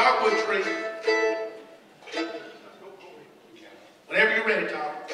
dogwood Woodtree. Whenever you're ready, Tom.